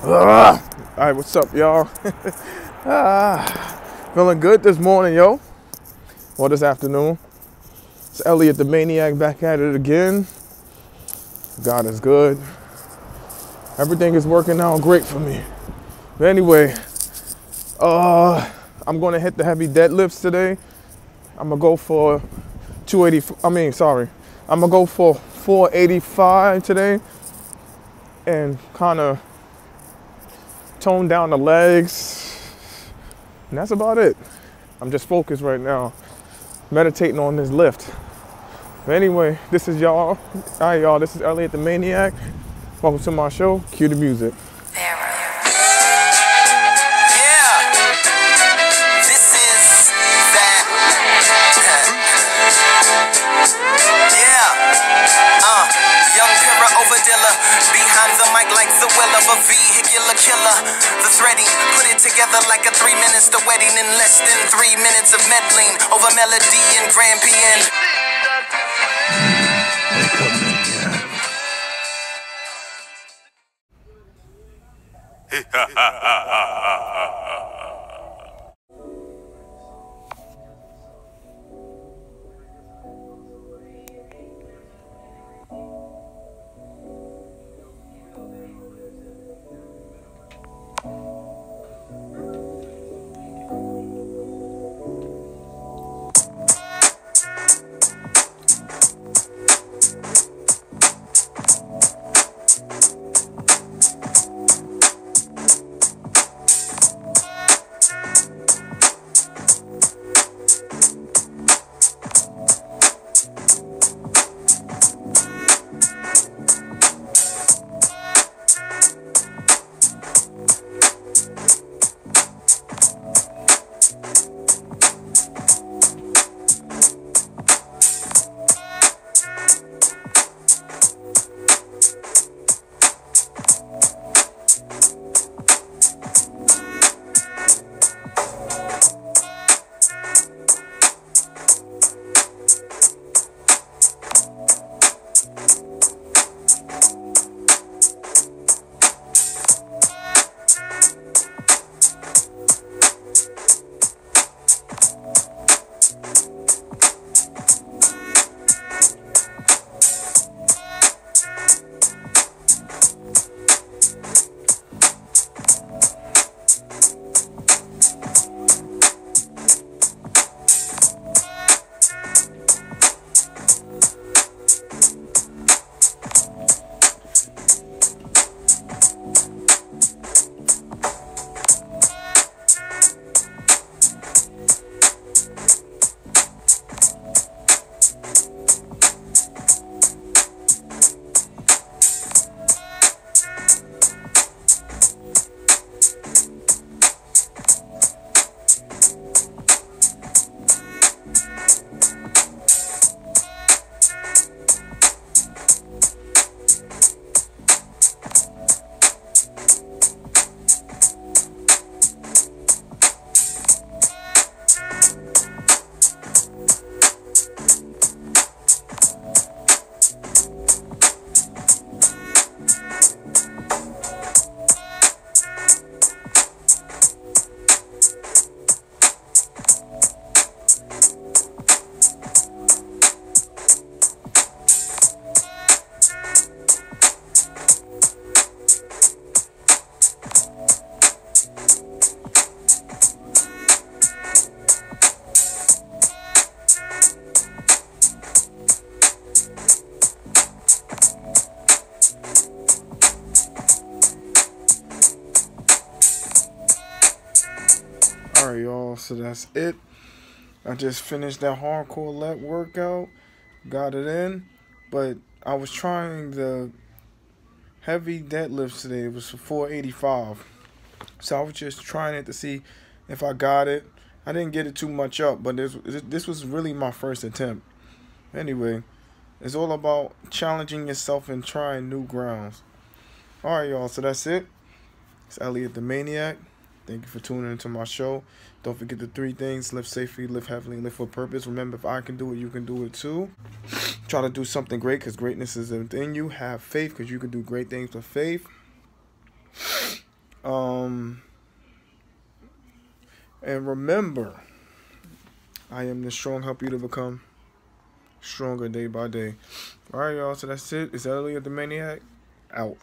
All right, what's up, y'all? ah, feeling good this morning, yo. Or this afternoon. It's Elliott the Maniac back at it again. God is good. Everything is working out great for me. But anyway, uh, I'm gonna hit the heavy deadlifts today. I'm gonna go for 280. I mean, sorry, I'm gonna go for 485 today, and kind of tone down the legs. And that's about it. I'm just focused right now, meditating on this lift. But anyway, this is y'all. All right, y'all. This is Elliott the Maniac. Welcome to my show. Cue the music. Three minutes to wedding in less than three minutes of meddling over melody and grand piano. Ha ha ha ha ha. So that's it. I just finished that hardcore leg workout, got it in, but I was trying the heavy deadlifts today. It was for 485. So I was just trying it to see if I got it. I didn't get it too much up, but this this was really my first attempt. Anyway, it's all about challenging yourself and trying new grounds. All right, y'all. So that's it. It's Elliott the Maniac. Thank you for tuning into my show. Don't forget the three things live safely, live heavily, live for purpose. Remember, if I can do it, you can do it too. Try to do something great because greatness is within you. Have faith because you can do great things with faith. Um, and remember, I am the strong help you to become stronger day by day. All right, y'all. So that's it. It's Elliott the Maniac out.